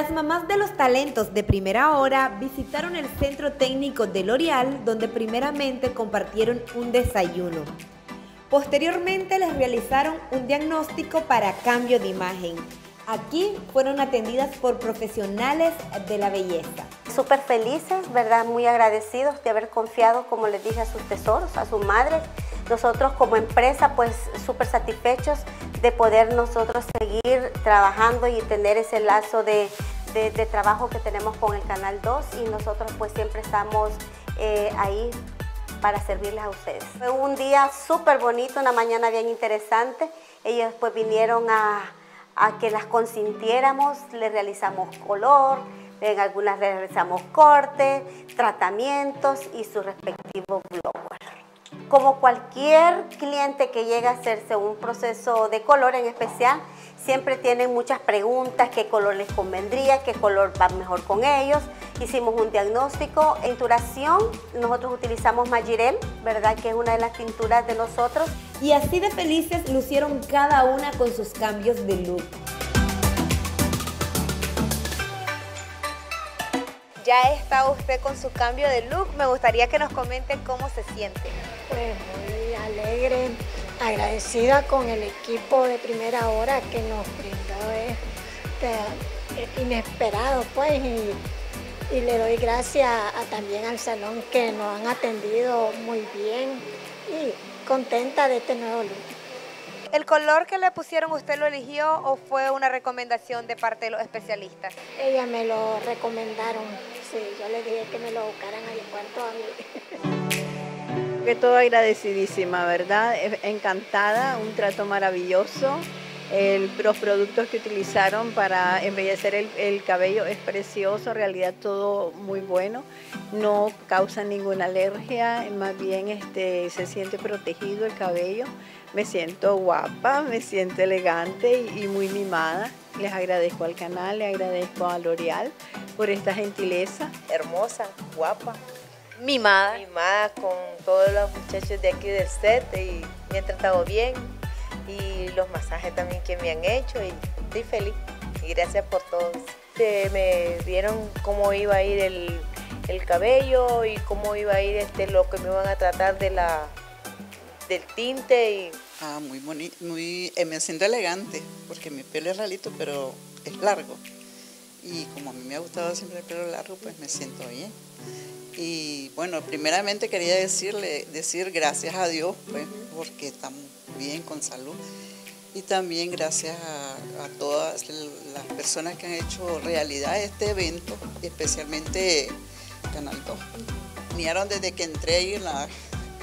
Las mamás de los talentos de primera hora visitaron el centro técnico de L'Oreal donde primeramente compartieron un desayuno. Posteriormente les realizaron un diagnóstico para cambio de imagen. Aquí fueron atendidas por profesionales de la belleza. Súper felices, ¿verdad? Muy agradecidos de haber confiado, como les dije, a sus tesoros, a sus madres. Nosotros como empresa, pues súper satisfechos de poder nosotros seguir trabajando y tener ese lazo de, trabajo que tenemos con el Canal 2 y nosotros pues siempre estamos eh, ahí para servirles a ustedes. Fue un día súper bonito, una mañana bien interesante. Ellos pues vinieron a, a que las consintiéramos, les realizamos color, en algunas realizamos corte, tratamientos y su respectivo blower. Como cualquier cliente que llega a hacerse un proceso de color en especial, siempre tienen muchas preguntas, qué color les convendría, qué color va mejor con ellos. Hicimos un diagnóstico. En tinturación, nosotros utilizamos Magirel, ¿verdad? Que es una de las tinturas de nosotros. Y así de felices lucieron cada una con sus cambios de look. ya está usted con su cambio de look. Me gustaría que nos comente cómo se siente. Pues muy alegre, agradecida con el equipo de primera hora que nos brindó este inesperado, pues, y, le doy gracias también al salón que nos han atendido muy bien y contenta de este nuevo look. ¿El color que le pusieron usted lo eligió o fue una recomendación de parte de los especialistas? Ella me lo recomendaron, sí, yo le dije que me lo buscaran al cuarto a mí. Todo agradecidísima, ¿verdad? Encantada, un trato maravilloso. los productos que utilizaron para embellecer el, cabello es precioso, en realidad todo muy bueno, no causa ninguna alergia, más bien este, se siente protegido el cabello me siento guapa, me siento elegante y, muy mimada. Les agradezco al canal, les agradezco a L'Oreal por esta gentileza. Hermosa, guapa. Mimada. Mimada con todos los muchachos de aquí del set y me han tratado bien. Y los masajes también que me han hecho y estoy feliz. Y gracias por todos. me vieron cómo iba a ir el, el cabello y cómo iba a ir este, lo que me iban a tratar de la del tinte y... Ah, muy bonito, muy, eh, me siento elegante, porque mi pelo es ralito, pero es largo. Y como a mí me ha gustado siempre el pelo largo, pues me siento bien. Y bueno, primeramente quería decirle, decir gracias a Dios, pues, porque estamos bien con salud. Y también gracias a, todas las personas que han hecho realidad este evento, especialmente Canal 2. Miraron desde que entré ahí en la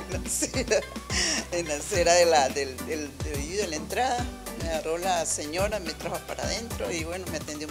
en la acera de la, del, del, de la entrada. Me agarró la señora, me trajo para adentro y bueno, me atendió